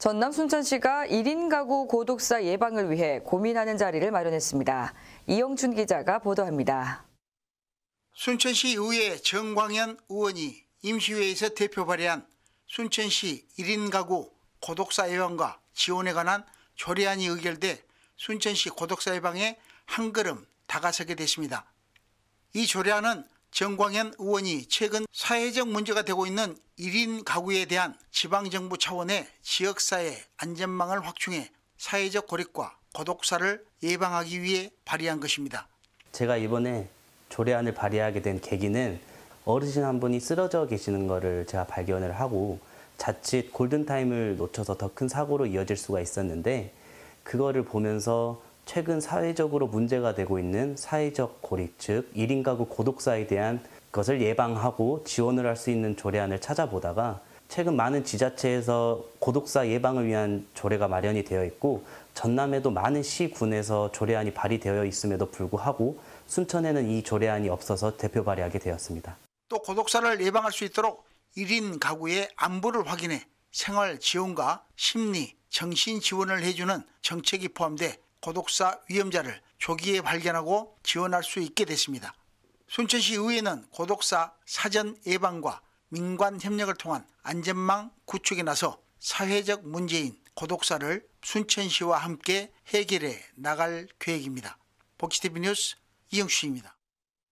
전남 순천시가 1인 가구 고독사 예방을 위해 고민하는 자리를 마련했습니다. 이영준 기자가 보도합니다. 순천시 의회 정광현 의원이 임시회에서 대표 발의한 순천시 1인 가구 고독사 예방과 지원에 관한 조례안이 의결돼 순천시 고독사 예방에 한 걸음 다가서게 됐습니다. 이 조례안은 정광현 의원이 최근 사회적 문제가 되고 있는 1인 가구에 대한 지방정부 차원의 지역사회 안전망을 확충해 사회적 고립과 고독사를 예방하기 위해 발의한 것입니다. 제가 이번에 조례안을 발의하게 된 계기는 어르신 한 분이 쓰러져 계시는 것을 제가 발견을 하고 자칫 골든타임을 놓쳐서 더 큰 사고로 이어질 수가 있었는데 그거를 보면서 최근 사회적으로 문제가 되고 있는 사회적 고립, 즉 1인 가구 고독사에 대한 것을 예방하고 지원을 할 수 있는 조례안을 찾아보다가 최근 많은 지자체에서 고독사 예방을 위한 조례가 마련이 되어 있고 전남에도 많은 시군에서 조례안이 발의되어 있음에도 불구하고 순천에는 이 조례안이 없어서 대표 발의하게 되었습니다. 또 고독사를 예방할 수 있도록 1인 가구의 안부를 확인해 생활 지원과 심리, 정신 지원을 해주는 정책이 포함돼 고독사 위험자를 조기에 발견하고 지원할 수 있게 됐습니다. 순천시 의회는 고독사 사전 예방과 민관 협력을 통한 안전망 구축에 나서 사회적 문제인 고독사를 순천시와 함께 해결해 나갈 계획입니다. 복지TV 뉴스 이영수입니다.